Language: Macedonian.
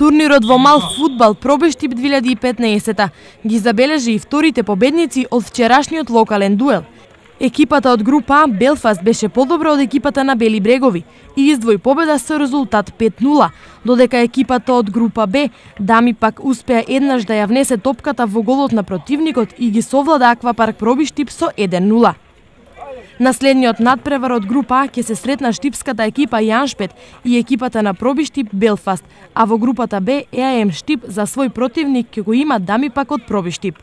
Турнирот во мал футбал Пробештип 2015 ги забележи и вторите победници од вчерашниот локален дуел. Екипата од група А Белфаст беше подобра од екипата на Бели Брегови и издвои победа со резултат 5-0, додека екипата од група Б Дами пак успеа еднаш да ја внесе топката во голот на противникот и ги совлада Аквапарк Пробиштип со 1-0. Наследниот надпревар од група А ќе се сретна штипската екипа Јаншпет и екипата на Пробиштип Белфаст, а во групата Б ЕАМ Штип за свој противник ќе го има Дамипак од Пробиштип.